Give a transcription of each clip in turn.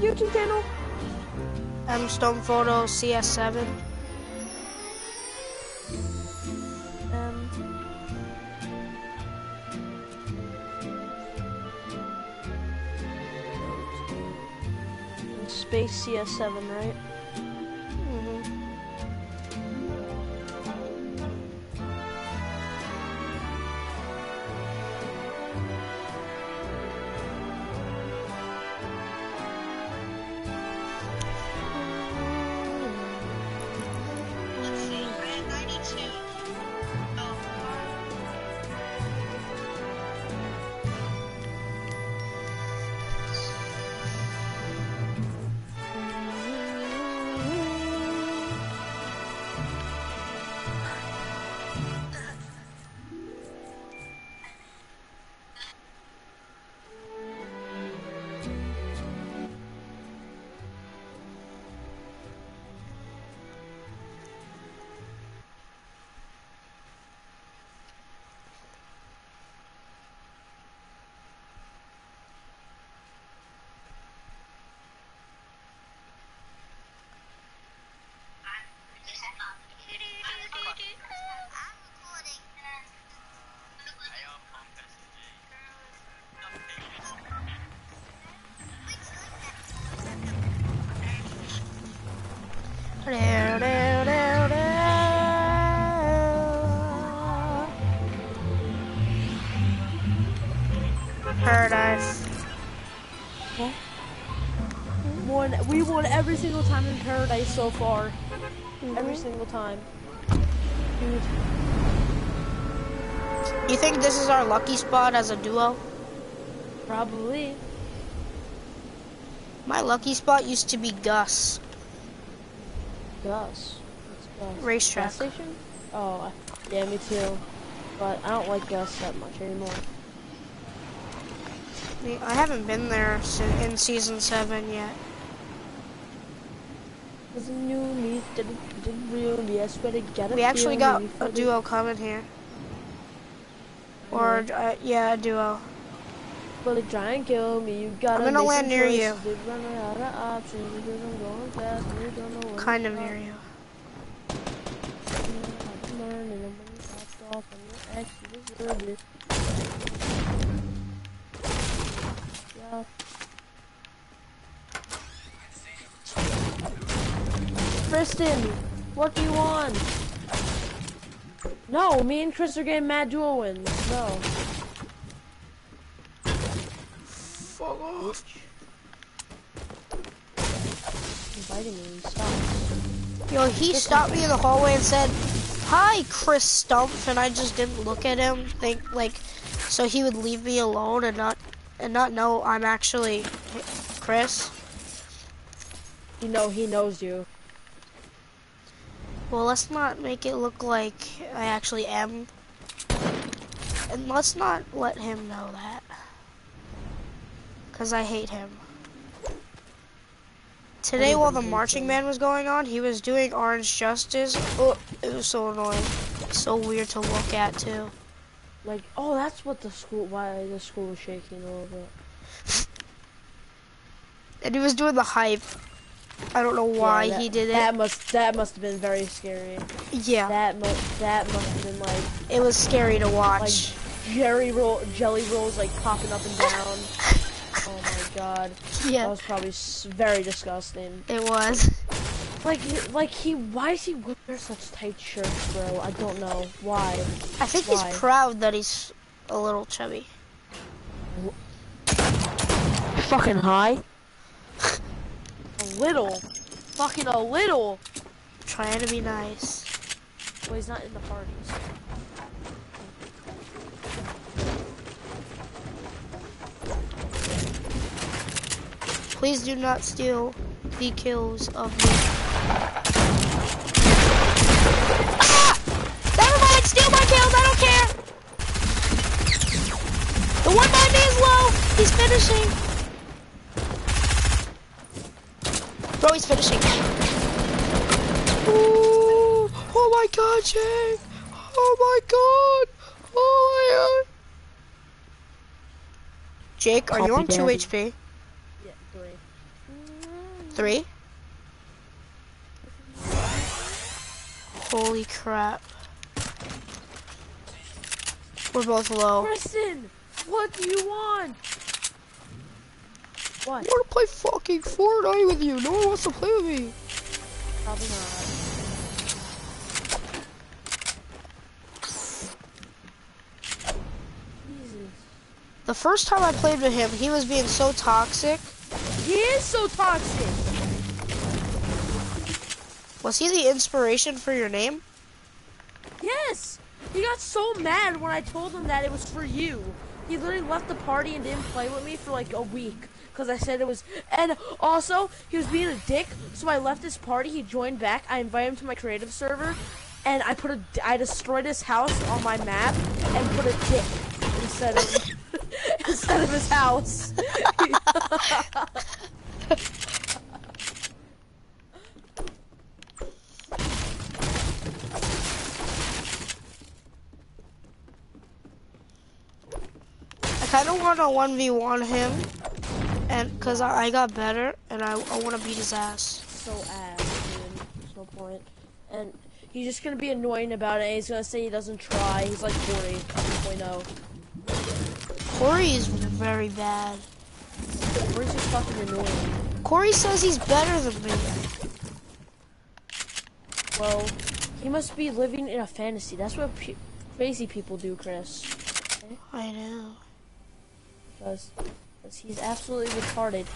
YouTube channel? M Stone Photo CS7. Um, Space CS7, right? Every single time in Paradise so far. Mm-hmm. Every single time. Dude, You think this is our lucky spot as a duo? probably. My lucky spot used to be Gus. Gus. What's Gus? Racetrack. Gas station? Oh, yeah, me too. But I don't like Gus that much anymore. I haven't been there in season seven yet. Cause a new me didn't, didn't really, I swear to God. We actually got a duo coming here. Or, uh, yeah, a duo. But they try and kill me, you gotta I'm gonna land near you. Out of options because I'm going fast you Kind of near you. Kristen, what do you want? No, me and Chris are getting mad duel wins. No. Fuck off. Inviting me, stop. Yo, he stopped me in the hallway and said, Hi, Chris Stumpf, and I just didn't look at him, think, like, so he would leave me alone and not, and not know I'm actually Chris. You know he knows you. Well, let's not make it look like I actually am. And let's not let him know that. Because I hate him. Today, while the marching man was going on, he was doing Orange Justice. Oh, it was so annoying. So weird to look at, too. Like, oh, that's what the school, why the school was shaking a little bit. And he was doing the hype. I don't know why Yeah, that- he did it. That must, that must have been very scary. yeah, That must, that must have been like, it was scary to like watch. jelly roll, jelly rolls like popping up and down. oh my god, Yeah. that was probably very disgusting. it was. Like, like he, why is he wear such tight shirts, bro? I don't know why. I think Why? he's proud that he's a little chubby. Fucking high. A little, fucking a little. Trying to be nice. Well, he's not in the parties. Please do not steal the kills of me. Ah! Never mind, steal my kills, I don't care! The one by me is low! He's finishing! Bro, he's finishing. Ooh, oh my god, Jake! Oh my god! Oh my god! Jake, are you on Coffee two Daddy. HP? Yeah, three. Three? Holy crap. We're both low. Kristen, what do you want? I wanna play fucking Fortnite with you. No one wants to play with me. Probably not. The first time I played with him, he was being so toxic. He is so toxic. Was he the inspiration for your name? Yes. He got so mad when I told him that it was for you. He literally left the party and didn't play with me for like a week because I said it was. And also, he was being a dick. So I left his party. He joined back. I invited him to my creative server, and I put a. I destroyed his house on my map and put a dick instead of instead of his house. I kind of want to 1v1 him, and because I, I got better, and I, I want to beat his ass. so ass, dude. There's no point. And he's just gonna be annoying about it. He's gonna say he doesn't try. He's like 40, 2.0. Corey is very bad. Corey's just fucking annoying. Corey says he's better than me. Well, he must be living in a fantasy. That's what pe- crazy people do, Chris. I know. Because he's absolutely retarded.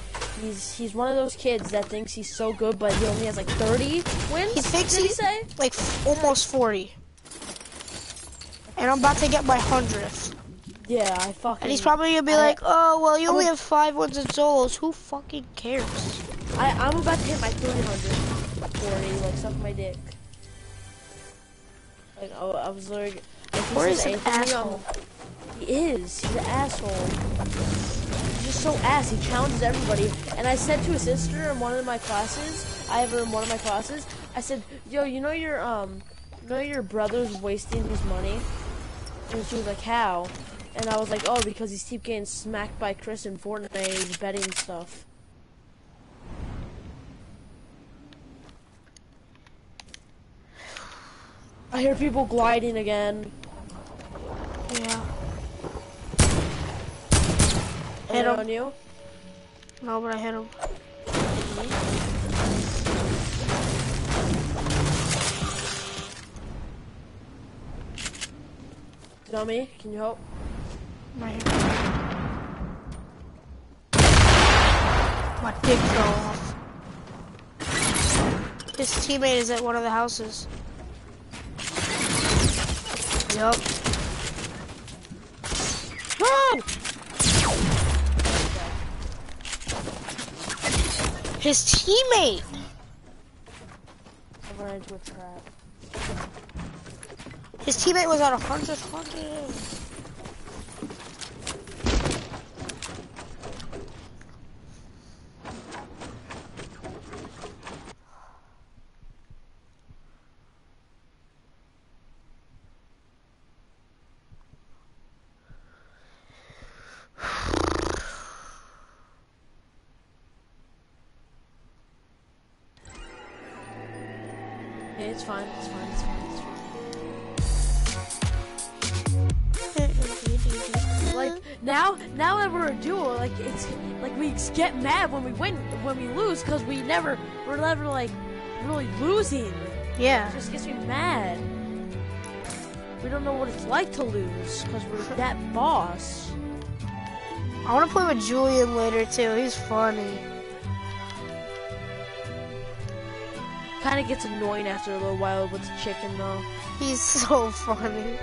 He's he's one of those kids that thinks he's so good, but he only has like 30 wins. He thinks he he's- say? Like f- almost 40. And I'm about to get my 100th. Yeah, I fucking. And he's probably gonna be I- like, oh, well, you I'm only a- have five wins in solos. Who fucking cares? I, I'm about to hit my 300 40, like suck my dick. Like I, I was like, he Corey's says an anything to me, I'm- asshole. He is. He's an asshole. He's just so ass. He challenges everybody. And I said to his sister in one of my classes, I have her in one of my classes. I said, "Yo, you know your um, you know your brother's wasting his money." And she was like, "How?" And I was like, "Oh, because he's keep getting smacked by Chris in Fortnite. He's betting stuff." I hear people gliding again. Yeah. Hit him. on you. No, but I hit him. Mm-hmm. Dummy, can you help? Here. My dick fell off. His teammate is at one of the houses. Yup. Whoa! His teammate! His teammate was at a 100. okay, it's fine, it's fine, it's fine, it's fine. like now, now that we're a duo, like it's like we get mad when we win, when we lose, because we never, we're never like really losing. Yeah, it just gets me mad. We don't know what it's like to lose because we're that boss. I want to play with Julian later too. He's funny. Kind of gets annoying after a little while with the chicken though. He's so funny.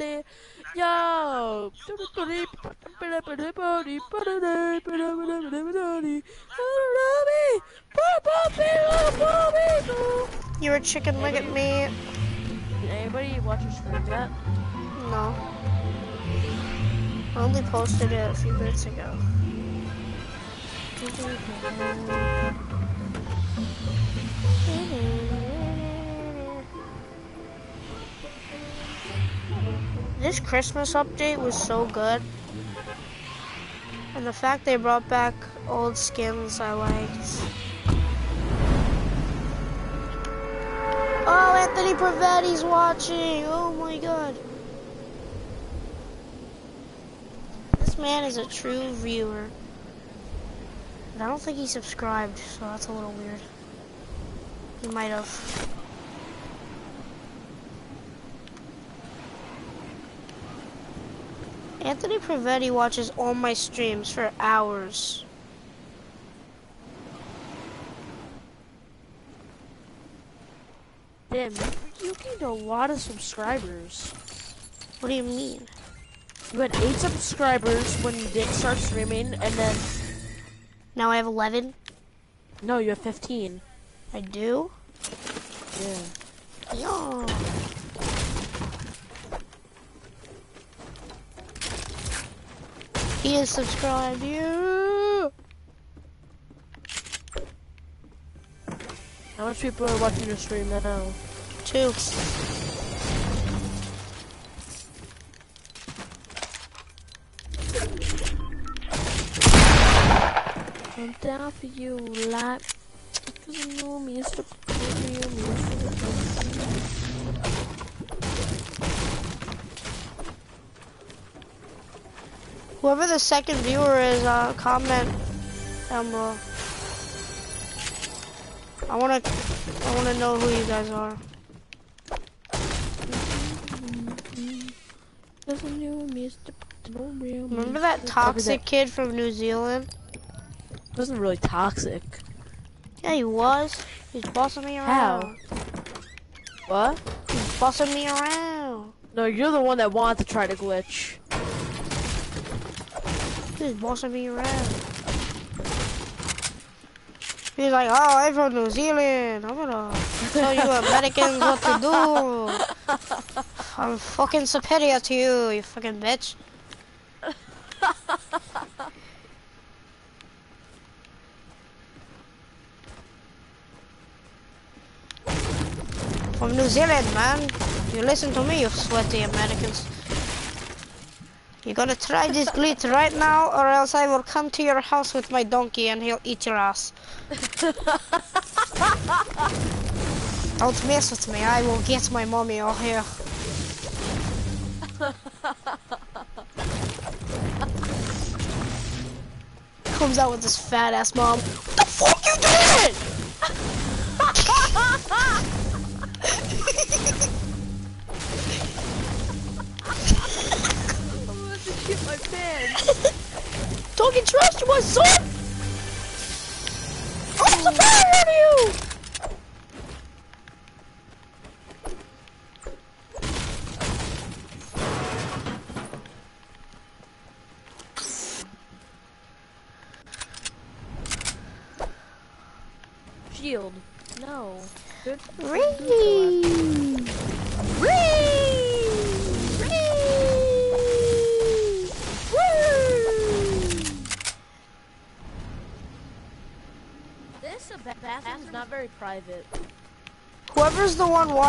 It. Yo. You're a chicken leg at me. Did anybody watch your stream yet? No. I only posted it a few minutes ago. Mm-hmm. This Christmas update was so good. And the fact they brought back old skins I liked. Oh, Anthony Pravetti's watching! Oh my god. This man is a true viewer. But I don't think he subscribed, so that's a little weird. He might have. Anthony Pravetti watches all my streams for hours. Damn, you gained a lot of subscribers. What do you mean? You had eight subscribers when you didn't start streaming, and then Now I have 11? no, you have 15. I do? Yeah. Yeah. He is subscribed. Yeah. How much people are watching your stream now? Two. I'm down for you, like. Cause you know me, it's the me, it's the Whoever the second viewer is, uh, comment down below. I wanna, I wanna know who you guys are. Cause you know me, it's the real me. Remember that toxic kid from New Zealand? wasn't really toxic. Yeah, he was. He's bossing me around. How? around. What? He's bossing me around. No, you're the one that wanted to try to glitch. He's bossing me around. He's like, oh, I'm from New Zealand. I'm gonna tell you Americans what to do. I'm fucking superior to you, you fucking bitch. From New Zealand, man. You listen to me, you sweaty Americans. You're gonna try this glitch right now, or else I will come to your house with my donkey and he'll eat your ass. Don't mess with me, I will get my mommy over here. Comes out with this fat ass mom. What the fuck you doing?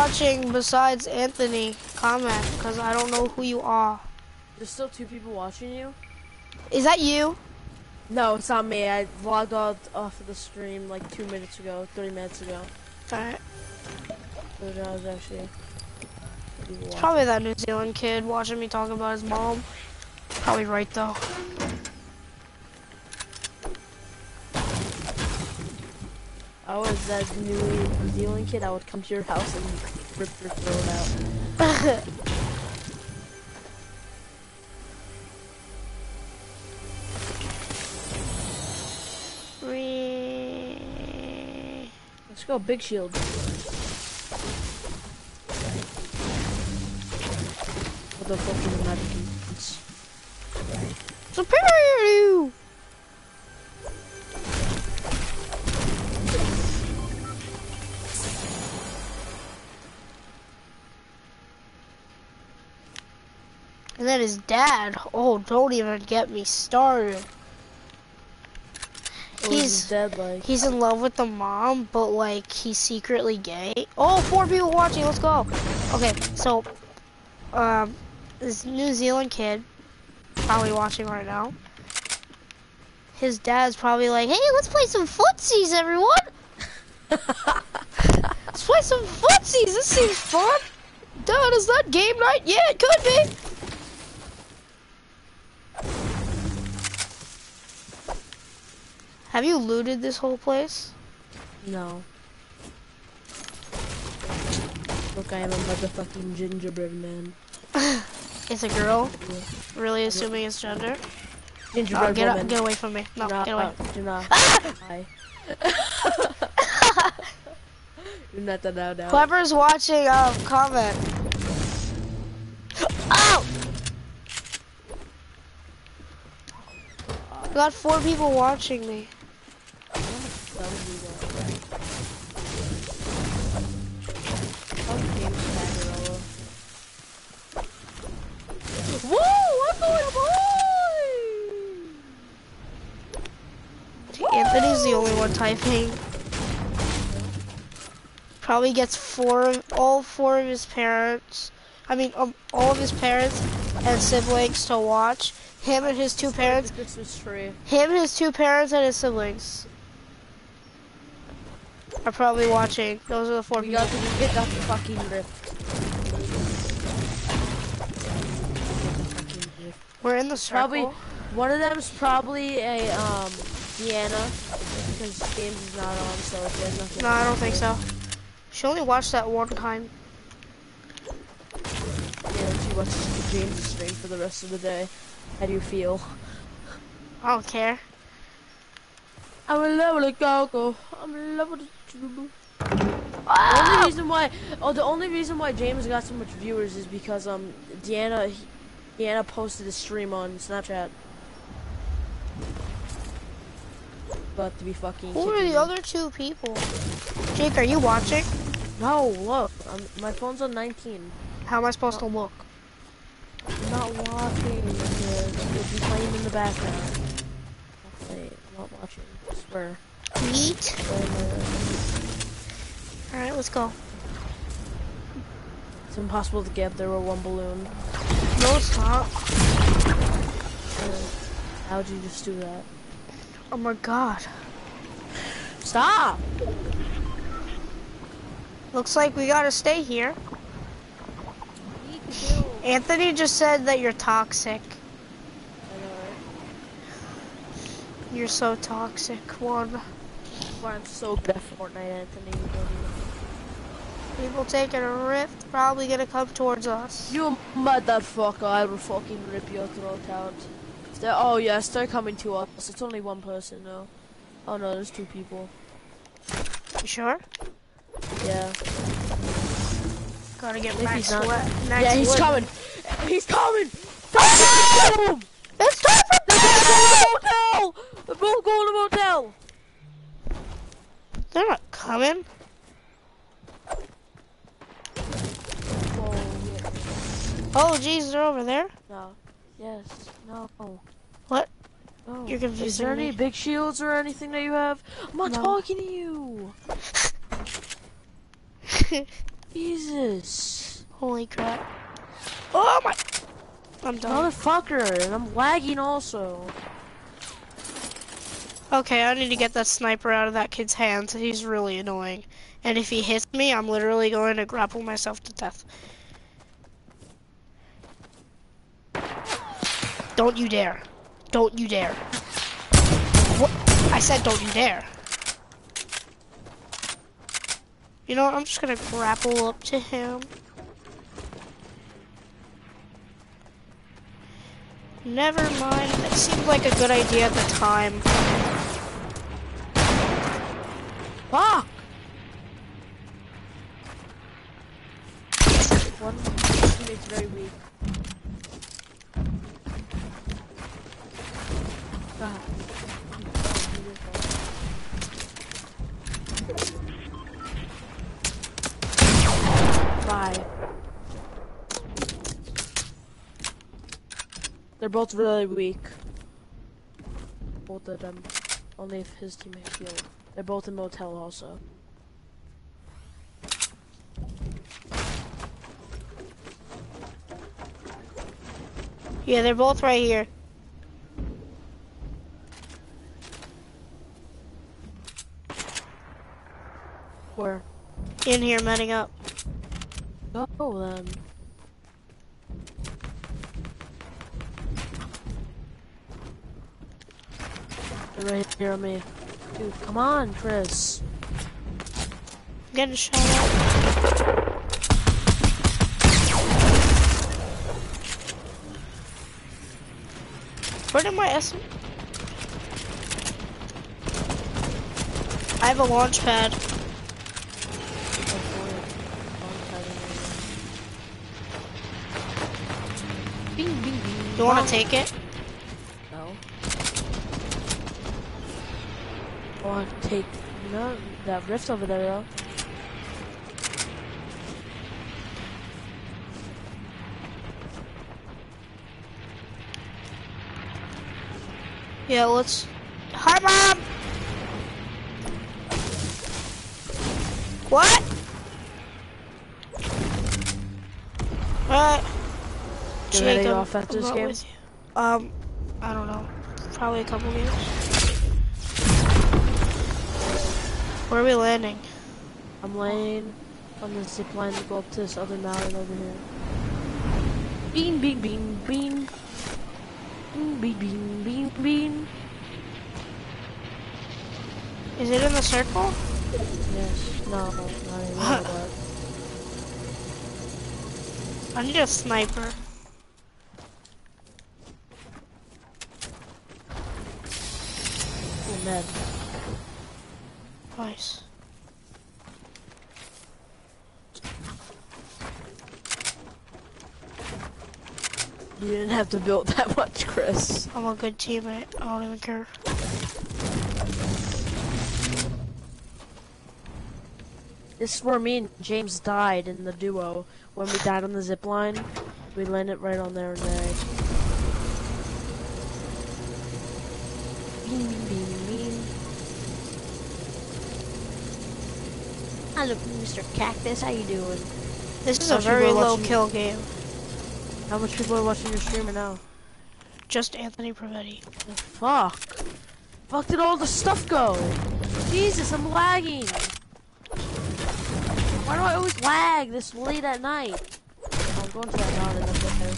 Watching besides Anthony, comment, because I don't know who you are. There's still two people watching you. Is that you? No, it's not me. I logged off off of the stream like two minutes ago, three minutes ago. Alright. So that was actually. It's probably that New Zealand kid watching me talk about his mom. Probably right though. I was that New Zealand kid. I would come to your house and your out. Let's go, big shield. What the fucking magic is. So, And then his dad. Oh, don't even get me started. Is He's dead like. he's in love with the mom, but like he's secretly gay. Oh, four people watching. Let's go. Okay, so um, this New Zealand kid probably watching right now. His dad's probably like, "Hey, let's play some footsies, everyone. let's play some footsies. This seems fun." Dad, is that game night? Yeah, it could be. Have you looted this whole place? No. Look, I am a motherfucking gingerbread man. It's a girl. Really assuming it's gender. Gingerbread Oh, get woman. up, get away from me. No, not, get away. uh, do not. Hi. do not that out now. Whoever's watching, um, comment. Ow! I got four people watching me. Boy! Anthony's the only one typing. Probably gets four of all four of his parents. I mean, um, all of his parents and siblings to watch. Him and his two parents. The Christmas tree. Him, and his two parents, and his siblings are probably watching. Those are the four We people. got to get that fucking rift. We're in the circle. Probably one of them's probably a um Deanna because James is not on, so there's nothing. No, I don't think so. She only watched that one time. Yeah, she watches James stream for the rest of the day. How do you feel? I don't care. I'm in love with a Coco. I'm in love with a. The Ah! only reason why, oh, the only reason why James got so much viewers is because um Deanna, Deanna posted a stream on Snapchat. But to be fucking. Who are the me. other two people? Jake, are you watching? No, look, I'm, my phone's on 19. How am I supposed to look? I'm not watching because it'll be playing in the background. Wait, I'm not watching. I swear. Neat. Uh, All right, let's go. It's impossible to get up there with one balloon. No, stop. How'd you just do that? Oh my god. Stop! Looks like we gotta stay here. Anthony just said that you're toxic. I know, right? You're so toxic, one. Why I'm so good at Fortnite, Anthony. You don't even- People taking a rift, probably gonna come towards us. You motherfucker, I will fucking rip your throat out. They're, oh yes, they're coming to us. It's only one person though. Oh no, there's two people. You sure? Yeah. Gotta get max not- Max yeah, he's wood. coming. He's coming. Fucking kill him. It's time for They're gonna go to the motel. They're both going to the motel. They're not coming. Oh, Oh, jeez, they're over there. no. Yes. No. No. You're Is confusing there any me. big shields or anything that you have? I'm not No. talking to you. Jesus. Holy crap. Oh my. I'm done. Motherfucker, and I'm lagging also. Okay, I need to get that sniper out of that kid's hands. He's really annoying. And if he hits me, I'm literally going to grapple myself to death. Don't you dare. Don't you dare. What? I said don't you dare. You know what? I'm just gonna grapple up to him. Never mind. That seemed like a good idea at the time. Fuck! One. teammate's very weak. Bye. They're both really weak. Both of them. Only if his teammate healed. They're both in motel also. Yeah, they're both right here. Where? In here, manning up. Oh, then. They're right here on me. Dude, come on, Chris. I'm getting shot at. Where did my SM? I have a launch pad. You want to take it? No. I want to take, you know, that rift over there, though. Yeah, let's. Hi, mom. What? You ready Jacob, off after I'm this game? Um, I don't know. Probably a couple games. Where are we landing? I'm laying on the zip line to go up to this other mountain over here. Bean, bean, bean, bean. Bean, bean, bean, bean, bean. Is it in the circle? Yes. No, not anymore. I need a sniper. Oh, man. Nice. You didn't have to build that much, Chris. I'm a good teammate. I don't even care. This is where me and James died in the duo. When we died on the zip line, we landed right on there and died. Hello, Mr. Cactus. How you doing? This is a very low kill game. How much people are watching your streamer now? Just Anthony Prevetti. Oh, fuck. Fuck did all the stuff go? Jesus, I'm lagging. Why do I always lag this late at night? Oh, I'm going to that mountain up there.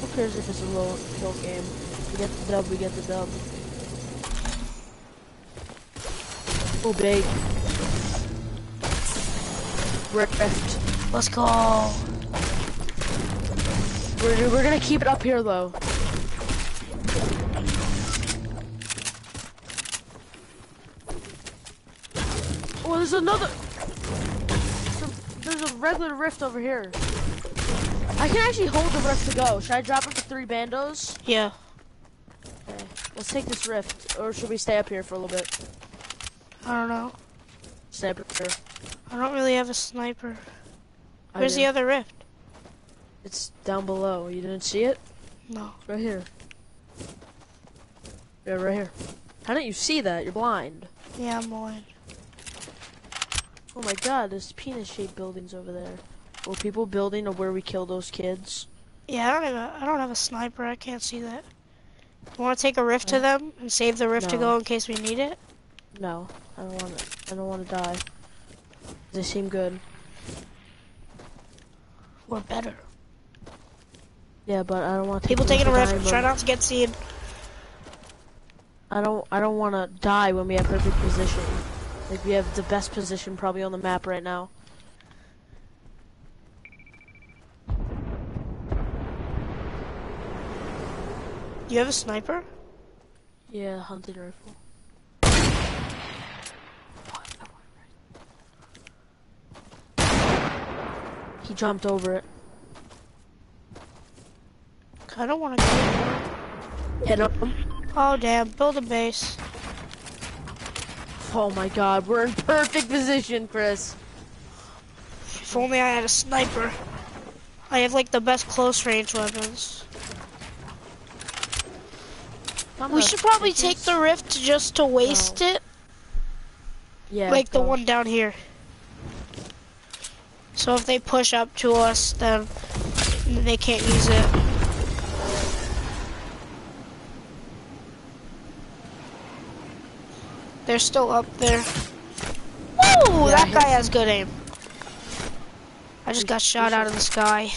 Who cares if it's a low kill game? We get the dub, we get the dub. Oh, big. Rift. Let's go. We're, we're gonna keep it up here though. Oh, there's another. There's a, regular rift over here. I can actually hold the rift to go. Should I drop it for three bandos? Yeah. Okay. Let's take this rift, or should we stay up here for a little bit? I don't know. Stay up here. I don't really have a sniper. Where's the other rift? It's down below. You didn't see it? No. Right here. Yeah, right here. How didn't you see that? You're blind. Yeah, I'm blind. Oh my god, there's penis-shaped buildings over there. Were people building or where we kill those kids? Yeah, I don't even. I don't have a sniper. I can't see that. You want to take a rift to them and save the rift to go in case we need it? No, I don't want to. I don't want to die. They seem good. We're better. Yeah, but I don't want to. People taking a rift. Try not to get seen. I don't. I don't want to die when we have perfect position. Like we have the best position probably on the map right now. You have a sniper? Yeah, hunting rifle. He jumped over it. I don't want to. Hit him. Oh damn, build a base. Oh my god, we're in perfect position, Chris. If only I had a sniper. I have like the best close range weapons. I'm We should probably take the rift just to waste it, yeah, like the one down here. So if they push up to us, then they can't use it. They're still up there. Woo! Yeah, that guy has good aim. I just We- got shot out of the sky.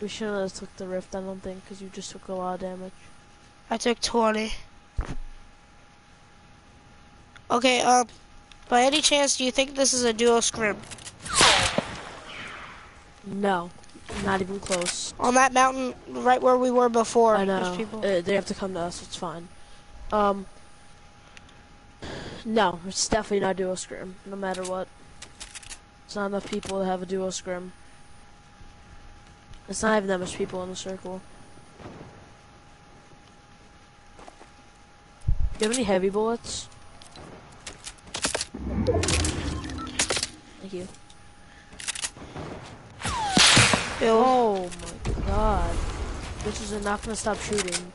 We shouldn't have took the rift, I don't think, because you just took a lot of damage. I took 20. Okay, um, by any chance, do you think this is a duo scrim? No, not even close. On that mountain, right where we were before. I know. people. Uh, they have to come to us. It's fine. Um. No, it's definitely not a duo scrim. No matter what. It's not enough people to have a duo scrim. It's not even that much people in the circle. Do you have any heavy bullets? Thank you. Oh my god. This is not gonna stop shooting.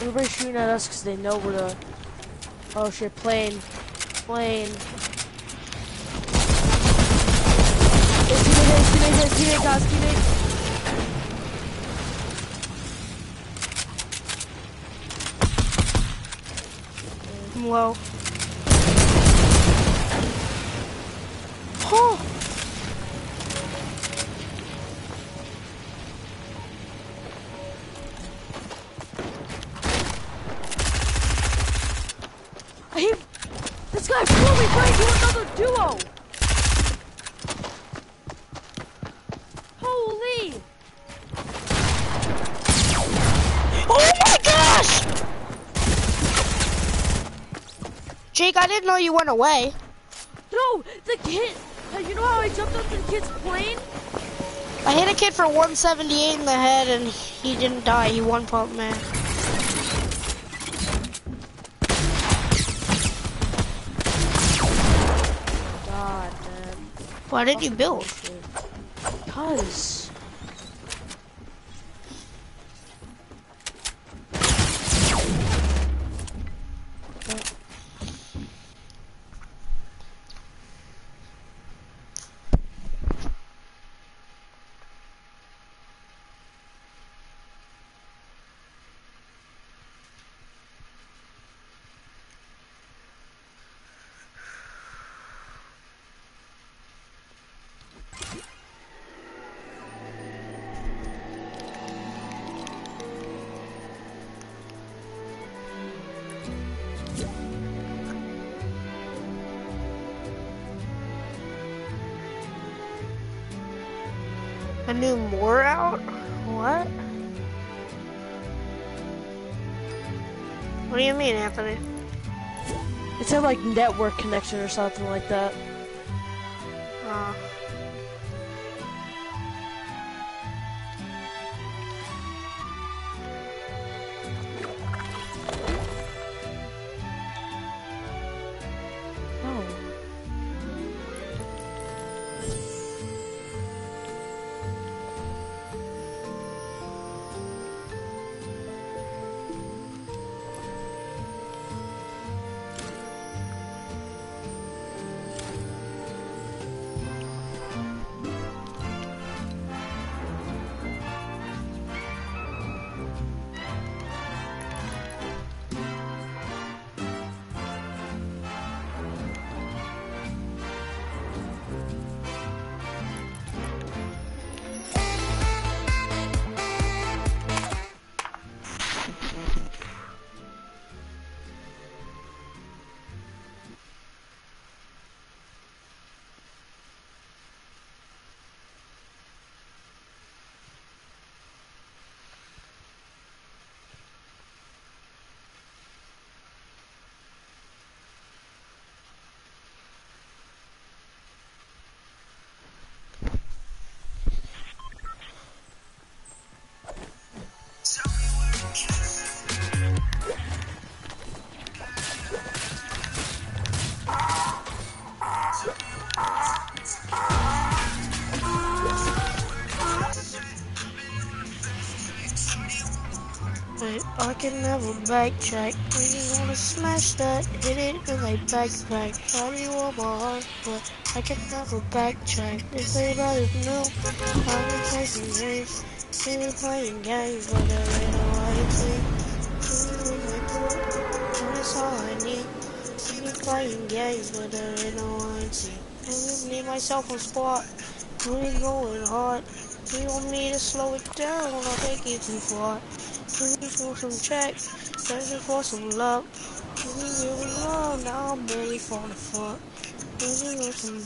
Everybody's shooting at us because they know we're the. Oh shit, plane. Plane. Teammate, teammate, teammate, teammate. I'm low. Oh! I hate this guy flew me right into another duo. Jake, I didn't know you went away. No, the kid. uh, You know how I jumped up the kid's plane? I hit a kid for 178 in the head and he didn't die. He one pump man. God, man. Why didn't you build? Cause. Network connection or something like that. Can never backtrack. Just wanna smash that, hit it in my backpack. You on my heart, but I can never backtrack. If anybody knew, I've been chasing games. They been playing games, but there ain't no way That's all I need. They been playing games, but there ain't no warranty. I just need myself a spot. Really going hard. You want me to slow it down I take it too far. Looking for some checks, searching for some love. Looking really long, now I'm barely falling. Looking for some.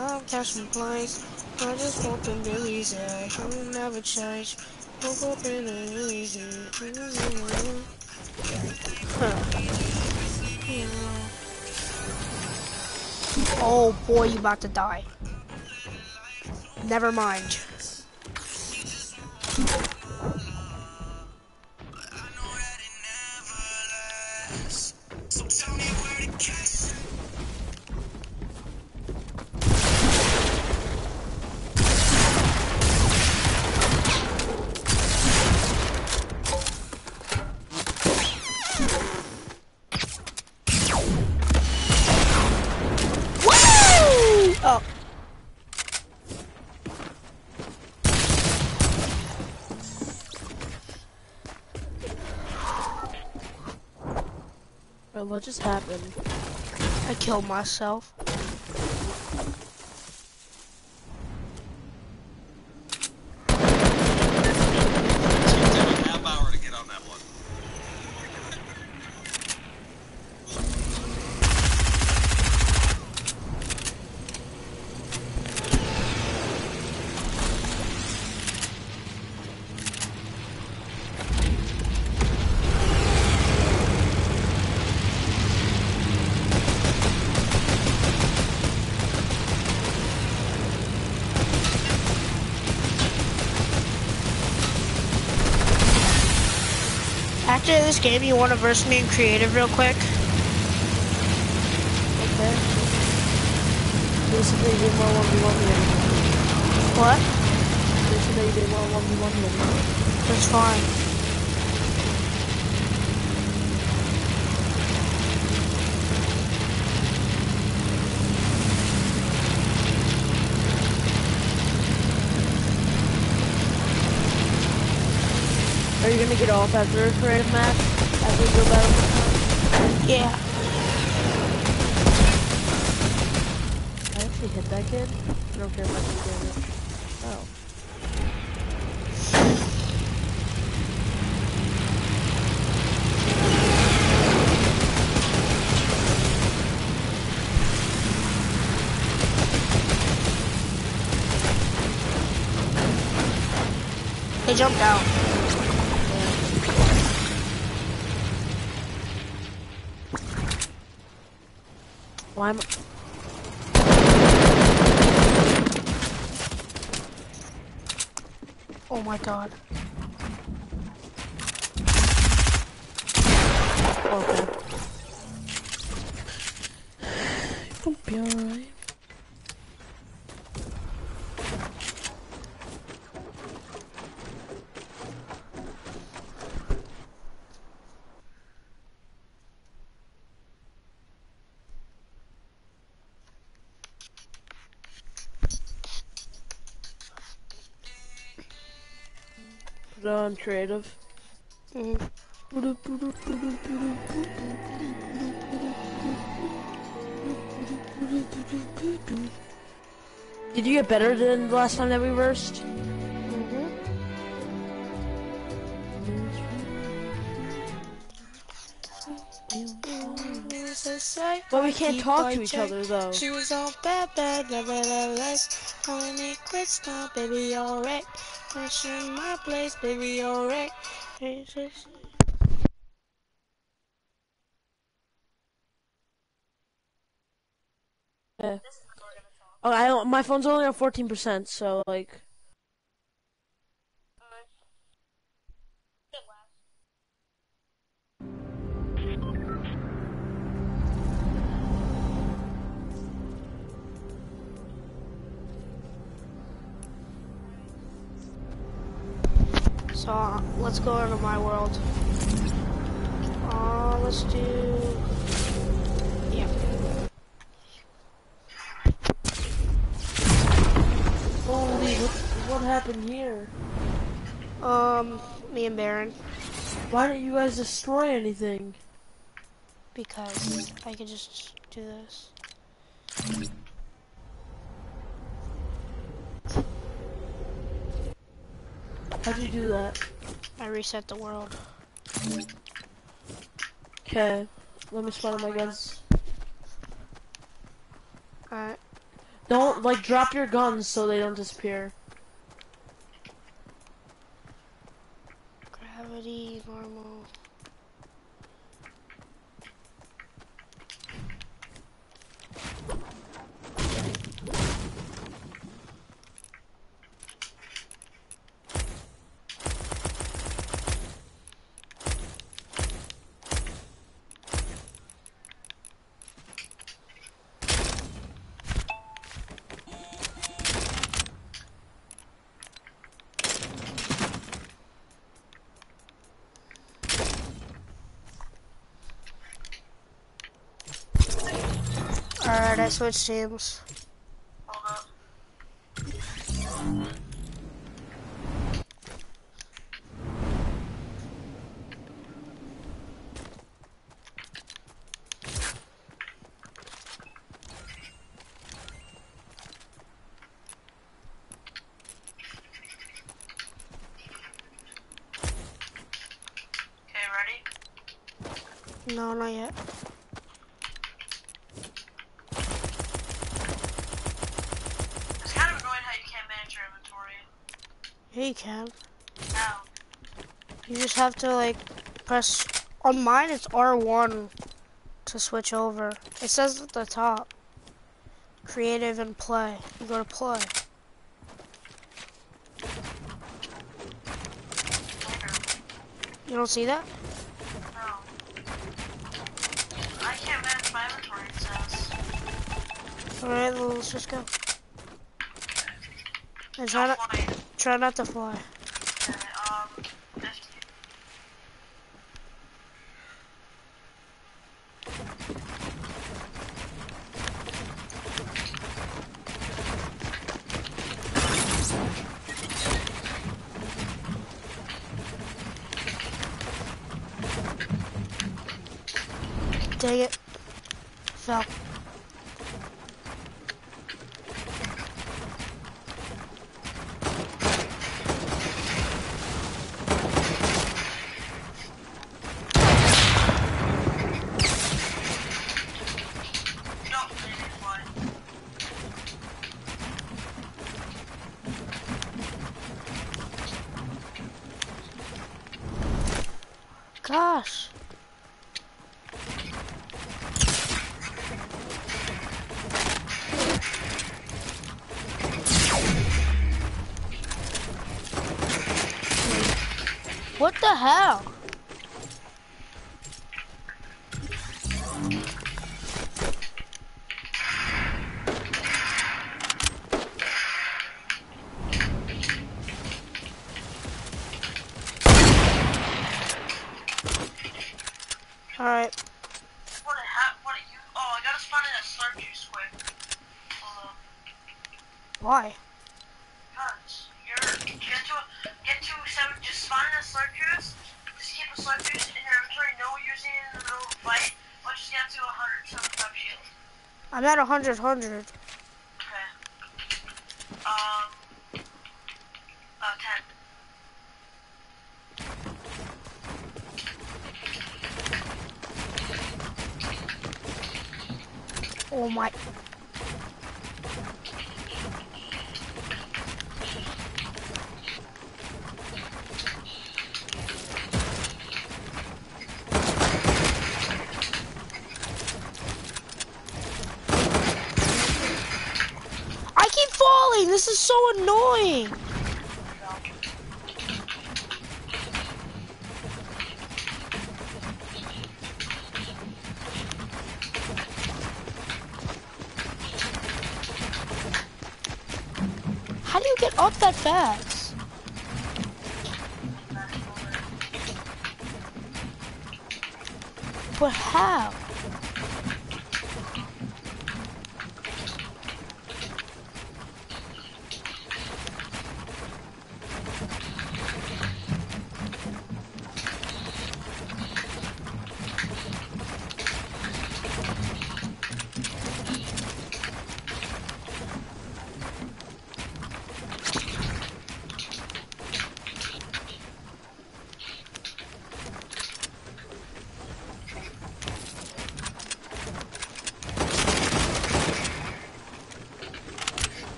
I'm catching planes. I just want ayy. I will never change. Woke up in the hillies, Oh boy, you about to die. Never mind. Bro, what just happened? I killed myself. After this game, you want to verse me in creative real quick? Okay. Basically, you did more 1v1 than What? Basically, you did more 1v1 than That's fine. Are you gonna get off after a creative match? After we go battle? Yeah. I actually hit that kid. I don't care if I do damage. Oh. They jumped out. Oh my god. On creative. Mhm. Did you get better than the last time that we versed? Mhm. But we can't talk to each other though. She was all bad, bad, nevertheless. Calling it quits baby, alright. Pushing my place, baby, alright. Oh, I don't, my phone's only on fourteen percent, so like. So uh, let's go into my world. Uh, let's do. Yeah. Holy, what, what happened here? Um, me and Baron, Why didn't you guys destroy anything? because I could just do this. How'd you do that? I reset the world. Okay, let me spawn my guns. Alright. Don't, like, drop your guns so they don't disappear. Gravity, normal. Alright, I switched teams. Hold up. Okay, ready? No, not yet. It's kind of annoying how you can't manage your inventory. Yeah, you can. How? You just have to like press. On mine, it's R1 to switch over. It says at the top, creative and play. You go to play. You don't see that? No. I can't manage my inventory, it says. All right, well, let's just go. And try not, try not to fly. Okay, um, this- Dang it. Fell. no, I didn't fly. Gosh. What the hell? I'm at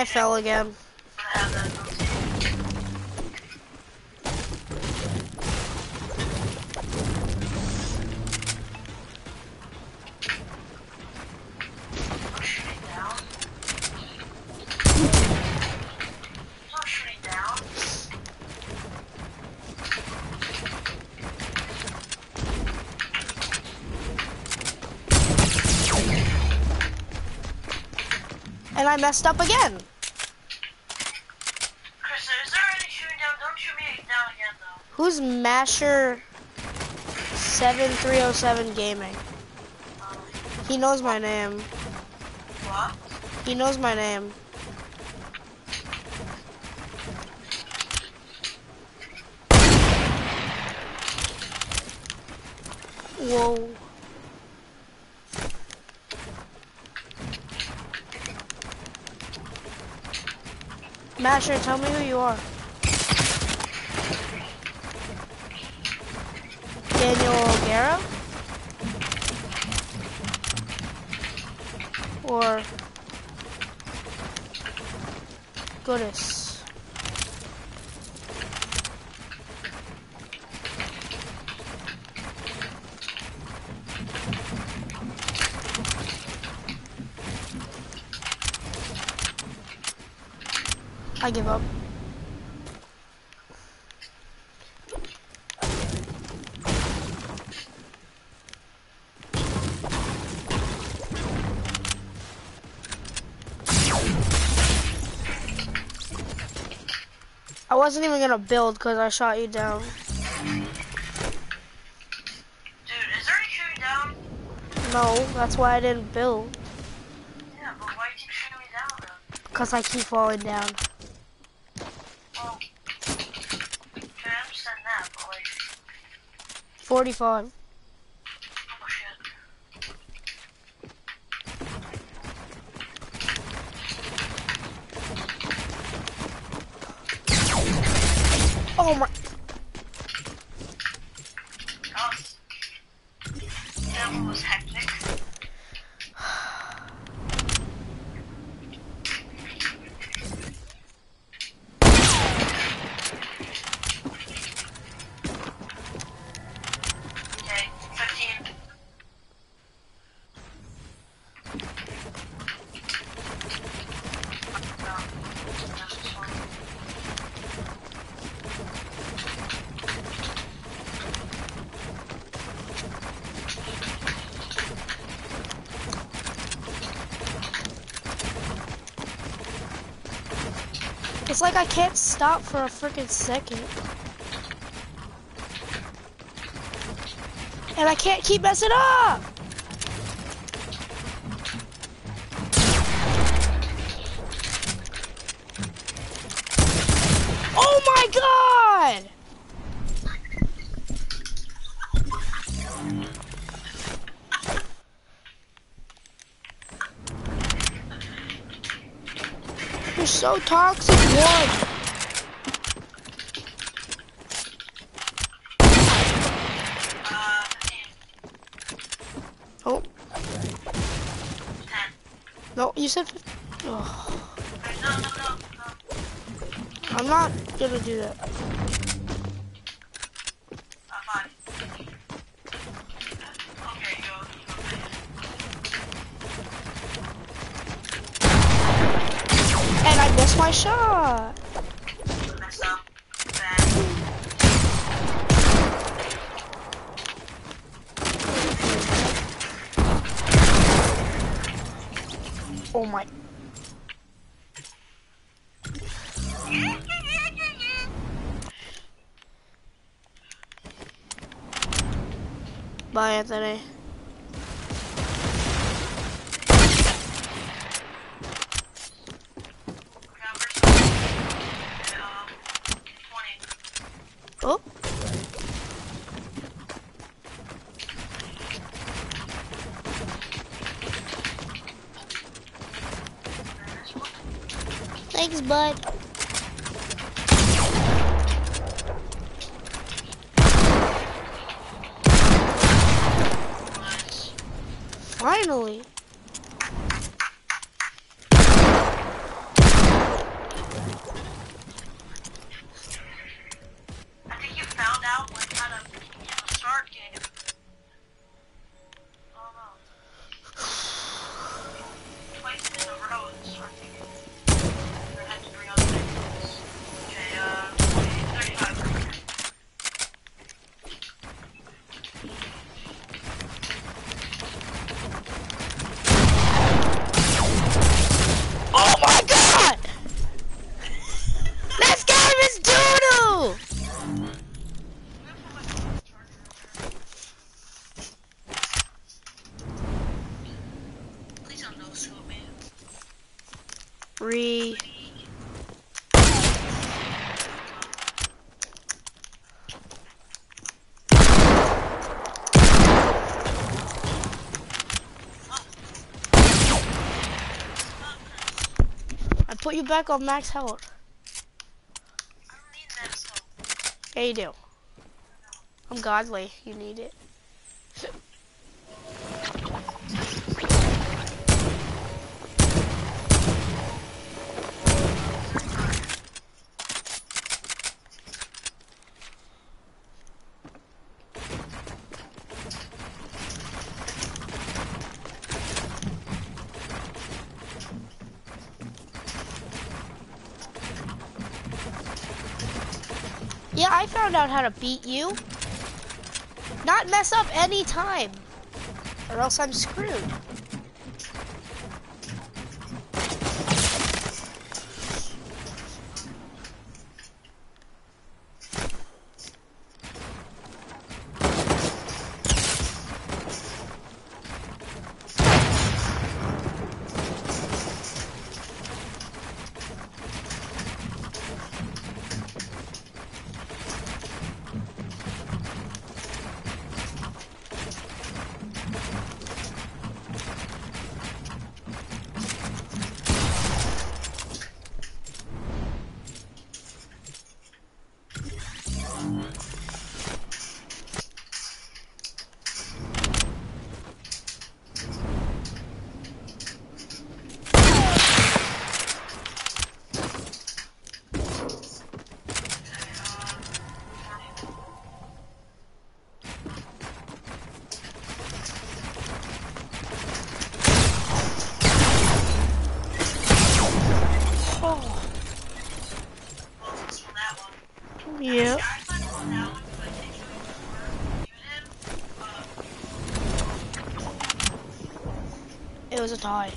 I fell again. And I messed up again. Chris, is there any shooting down? Don't shoot me down again, though. Masher 7307 Gaming? He knows my name. what? He knows my name. Whoa. Masher, tell me who you are. Daniel O'Gara? Or Goodness. I give up. I wasn't even gonna build because I shot you down. Dude, is there any shooting down? No, that's why I didn't build. Yeah, but why you keep shooting me down, then? Because I keep falling down. Well, okay, I understand that, but like, 45. Like I can't stop for a freaking second. And I can't keep messing up! Oh my god! You're so toxic, one. Oh. No, you said. Oh. I'm not gonna do that. Missed my shot. Oh my. Bye, Anthony. We got versus. Um, 20. Oh. Thanks, bud. Nice. Finally. I think you found out like how to you know, start game. Oh no. Twice in a row to start game. I had to bring up things. Okay, uh, 35. Oh my god! This game is doo-doo! Please don't know scope me. Re. I put you back on max health. I don't need that scope. Yeah, you do. I'm godly. You need it. Yeah, I found out how to beat you. Not mess up any time. Or else I'm screwed. Was a tie.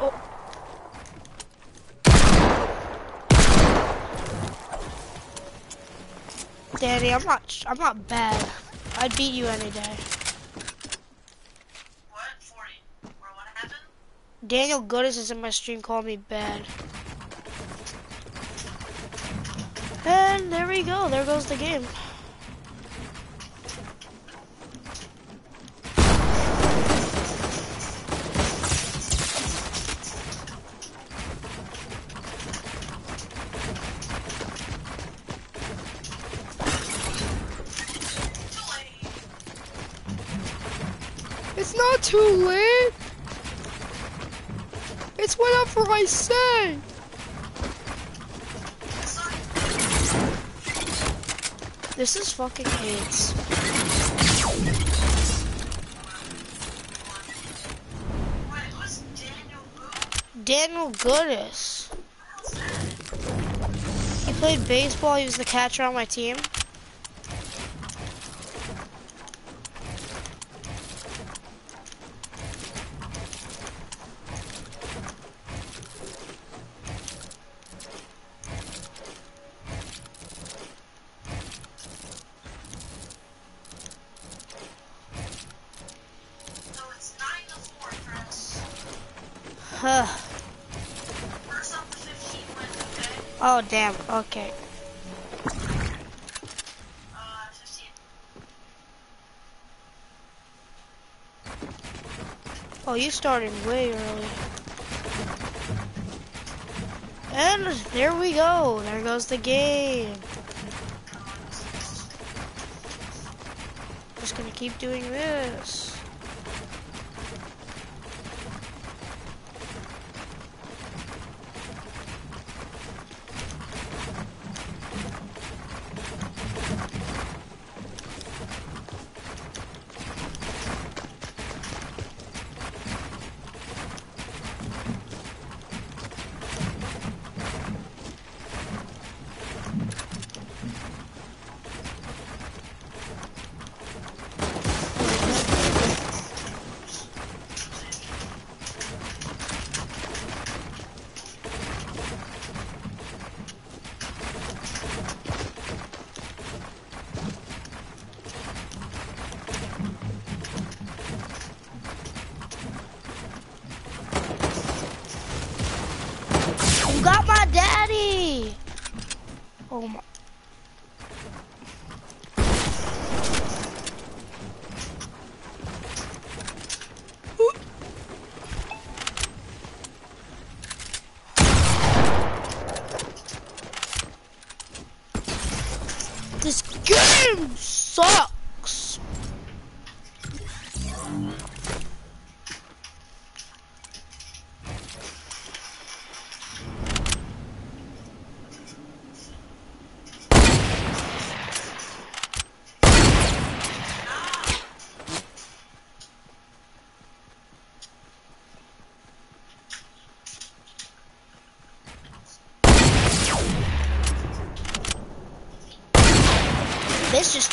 Oh. Danny, I'm not. I'm not bad. I'd beat you any day. what? 40. Bro, what happened? Daniel Goodis is in my stream calling me bad. And there we go. There goes the game. It's not too late. It's whatever I say. This is fucking who? Daniel Goodis. He played baseball. He was the catcher on my team. Damn. Okay. 15. Oh, you started way early. And there we go. There goes the game. Just gonna keep doing this.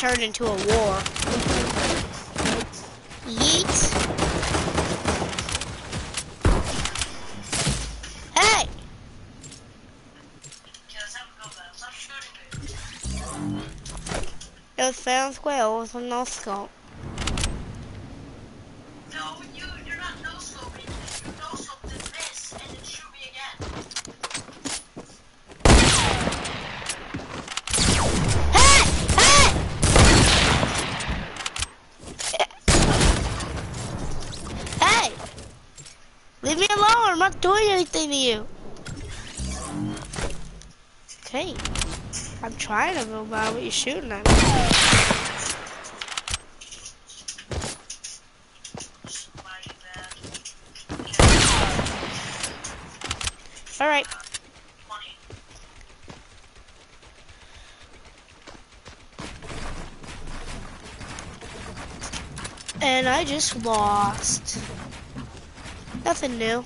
Turned into a war. Yeet. Hey! It sounds well with a no scope. You're shooting at me. Alright. And I just lost. Nothing new.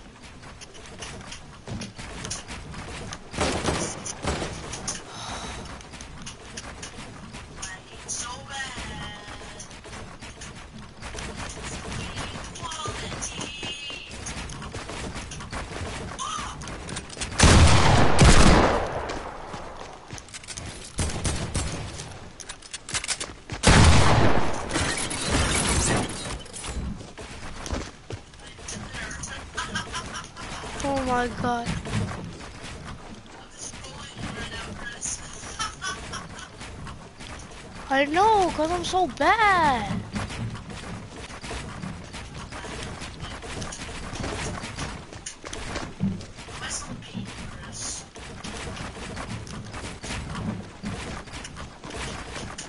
Oh my god. I know, cause I'm so bad.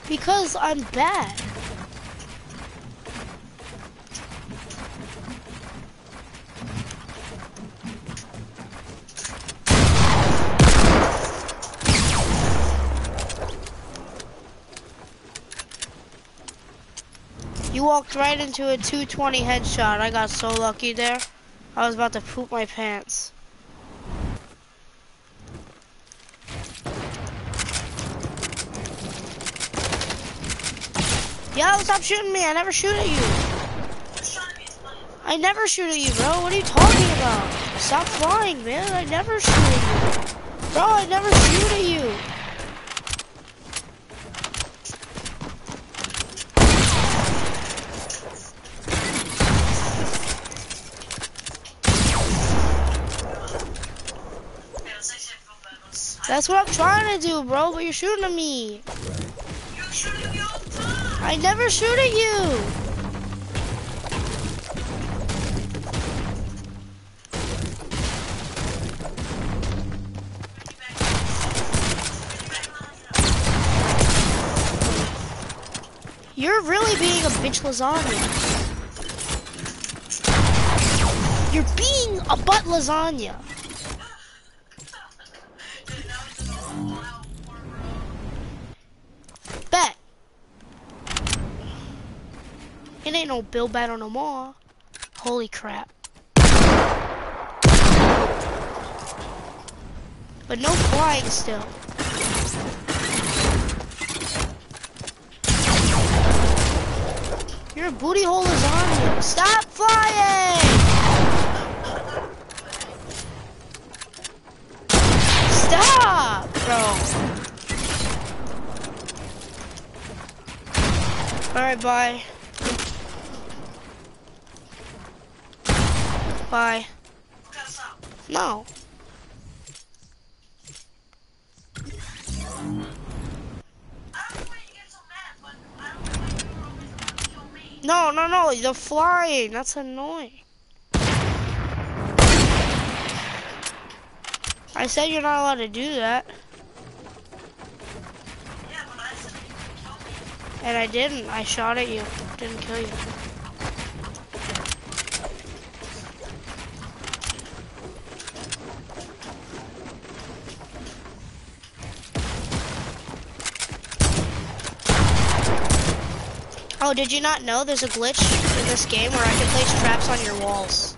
Because I'm bad. You walked right into a 220 headshot. I got so lucky there. I was about to poop my pants. Yo, stop shooting me. I never shoot at you. I never shoot at you, bro. What are you talking about? Stop flying, man. I never shoot at you. Bro, I never shoot at you. Yeah, let's say shit feel bad. Let's- I- That's what I'm trying to do, bro, but you're shooting at me. You shoot at me all the time. I never shoot at you. You're really being a bitch lasagna. You're being a butt lasagna. No build battle no more. Holy crap. But no flying still. You're a booty hole lasagna. Stop flying! Stop, bro. Alright, bye. Bye. Gotta stop. No. I don't know why you get so mad, but I don't know why you're always about to kill No. No, no, no. The flying. That's annoying. I said you're not allowed to do that. Yeah, I. And I didn't. I shot at you. Didn't kill you. Oh, did you not know there's a glitch in this game where I can place traps on your walls?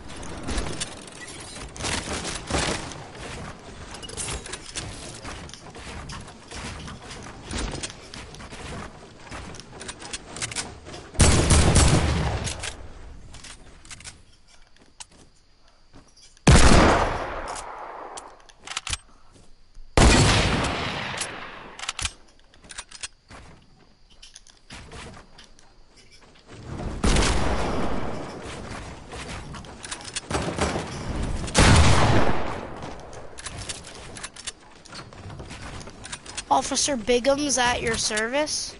Officer Bigum's at your service?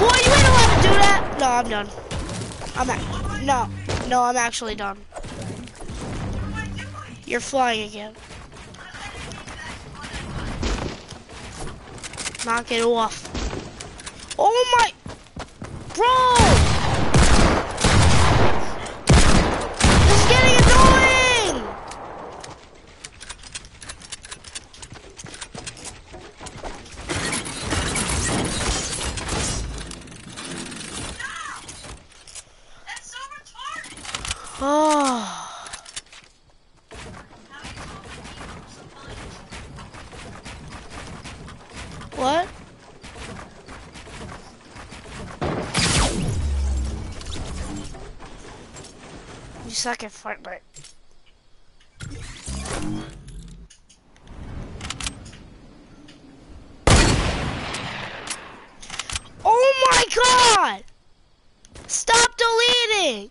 Boy, you ain't allowed to do that! No, I'm done. I'm at, no, no, I'm actually done. You're flying again. Knock it off. Oh my, bro! This is getting annoying! That's so retarded. Oh. How you call me evil so funny? What? You suck at Fortnite. Oh my god! Stop deleting!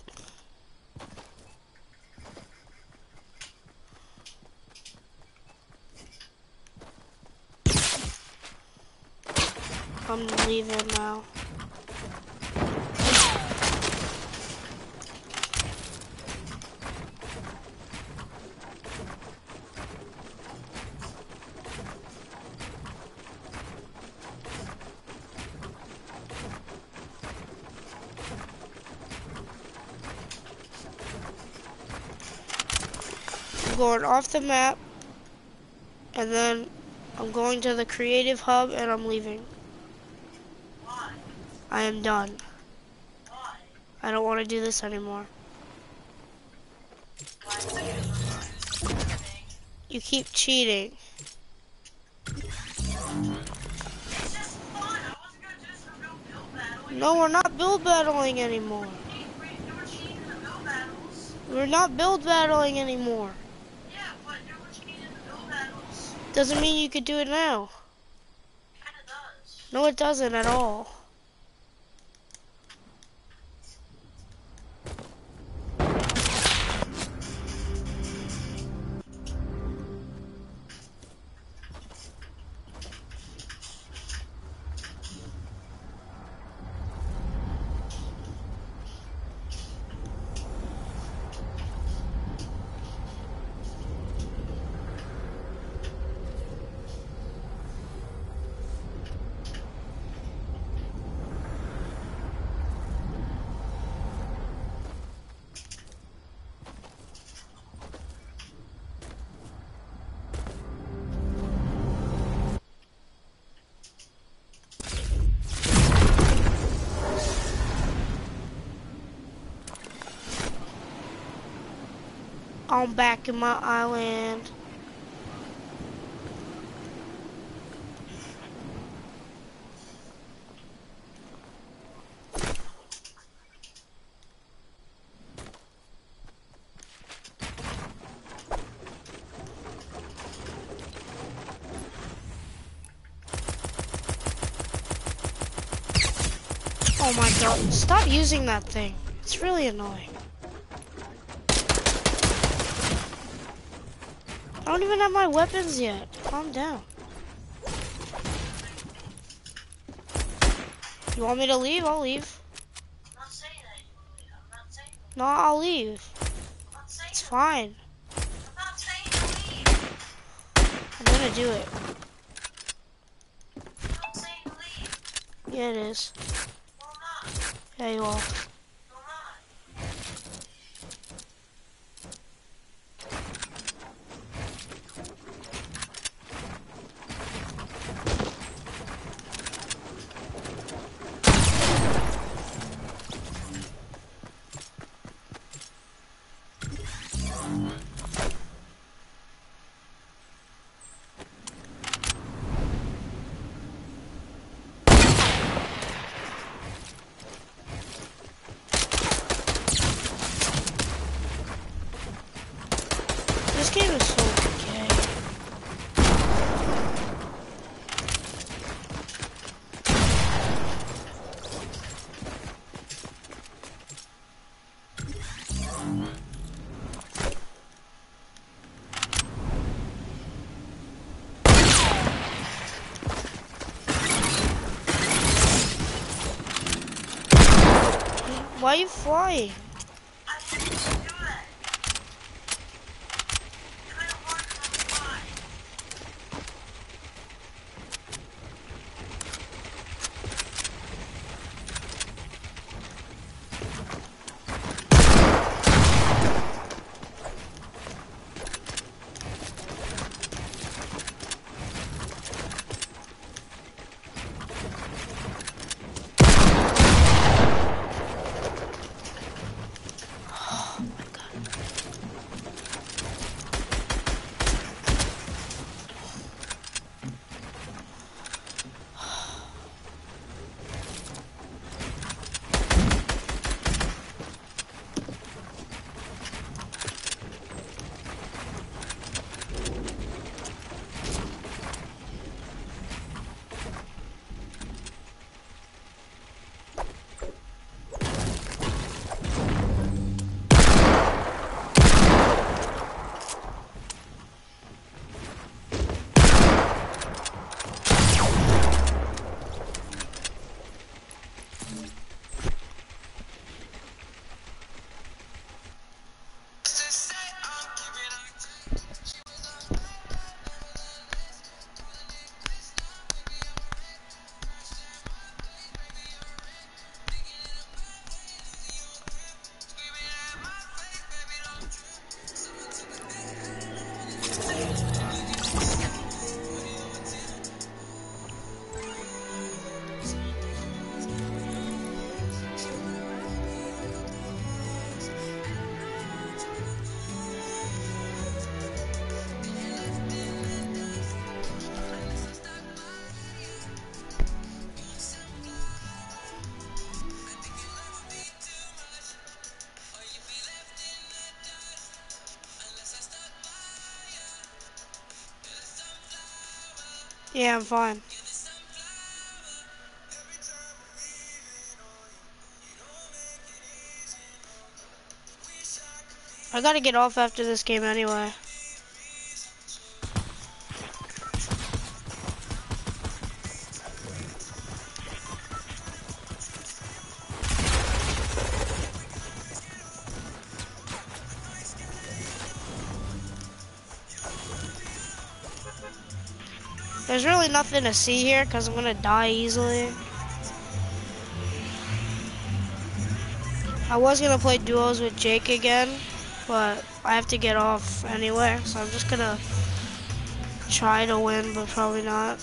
I'm leaving now. I'm going off the map and then I'm going to the creative hub and I'm leaving. I am done. I don't want to do this anymore. You keep cheating. No, we're not build battling anymore. We're not build battling anymore. Yeah, but you were cheating in the build battles. Doesn't mean you could do it now. Kinda does. No, it doesn't at all. I'm back in my island. Oh my god, stop using that thing. It's really annoying. I don't even have my weapons yet. Calm down. You want me to leave? I'll leave. I'm not saying that you will leave. I'm not saying No, I'll leave. It's fine. I'm gonna do it. Yeah, it is. Yeah, you are. No, I'm not. This game is so gay. Why are you flying? Yeah, I'm fine. I gotta get off after this game anyway. There's really nothing to see here because I'm gonna die easily. I was gonna play duos with Jake again, but I have to get off anyway, so I'm just gonna try to win, but probably not.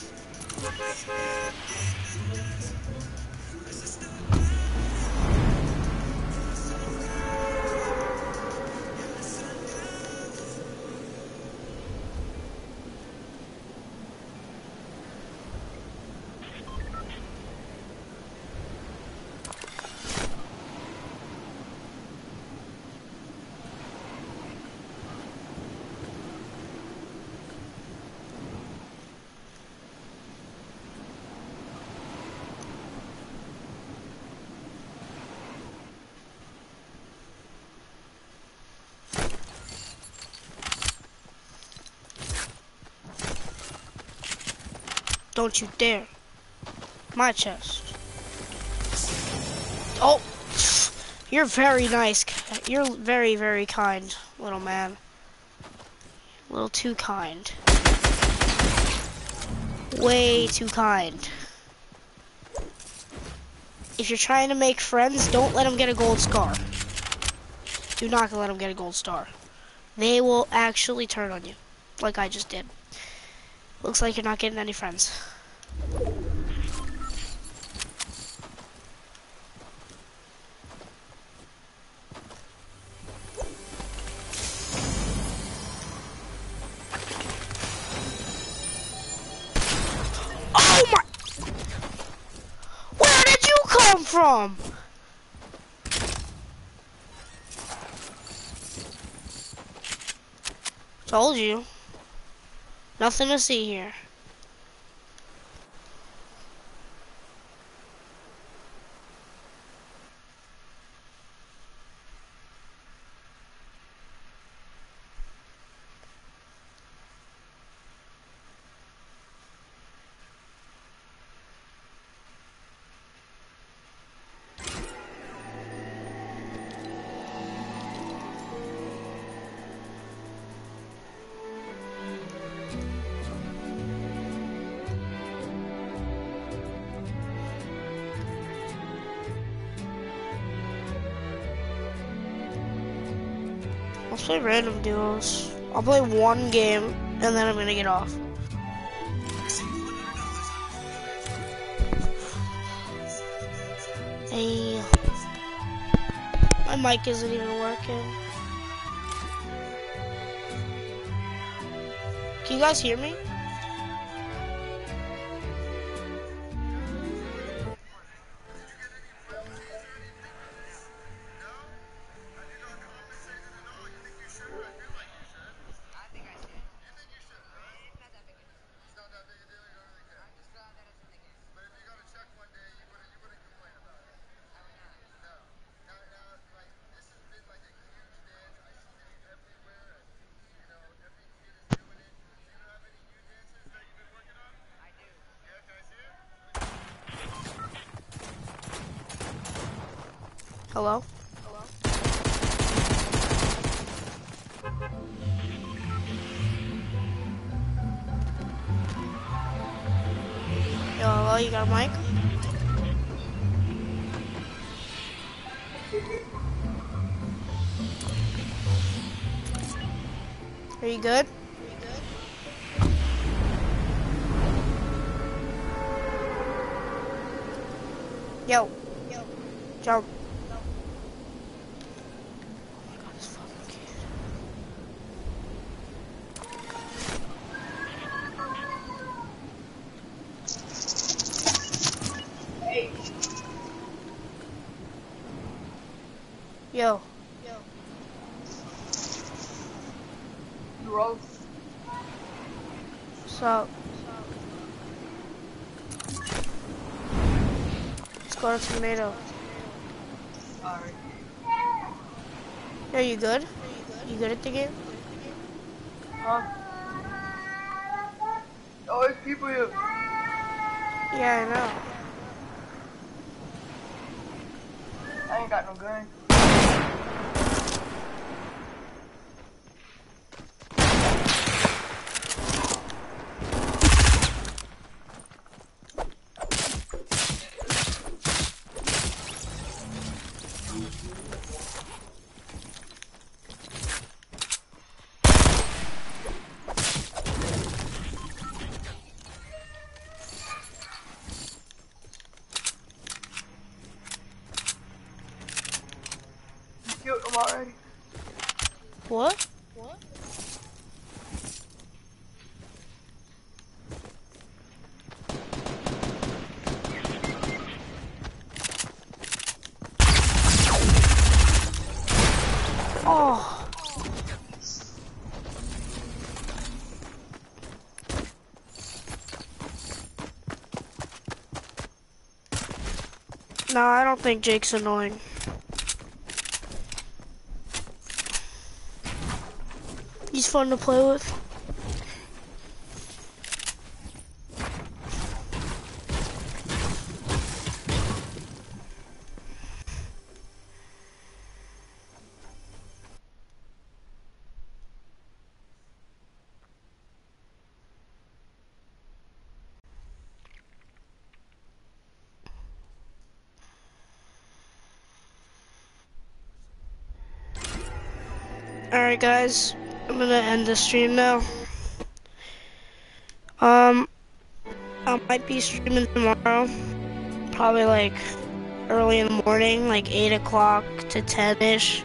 Don't you dare. My chest. Oh, you're very nice. You're very, very kind, little man. A little too kind. Way too kind. If you're trying to make friends, don't let them get a gold scar. Do not let them get a gold scar. They will actually turn on you, like I just did. Looks like you're not getting any friends. Told you. Nothing to see here. Play random duos. I'll play one game and then I'm gonna get off. Hey. My mic isn't even working. Can you guys hear me? Good? Yo. Yo. Jump. Oh my god, this fucking kid. Yo. Yo. Bro, So, Let's go to tomato. Alright. Are you good? You good at the game? Huh? Oh, it's people here. Yeah, I know. I ain't got no gun. You killed them already. What? Oh. No, I don't think Jake's annoying. He's fun to play with. Alright guys, I'm gonna end the stream now. Um, I might be streaming tomorrow. Probably like early in the morning, like 8 o'clock to 10-ish.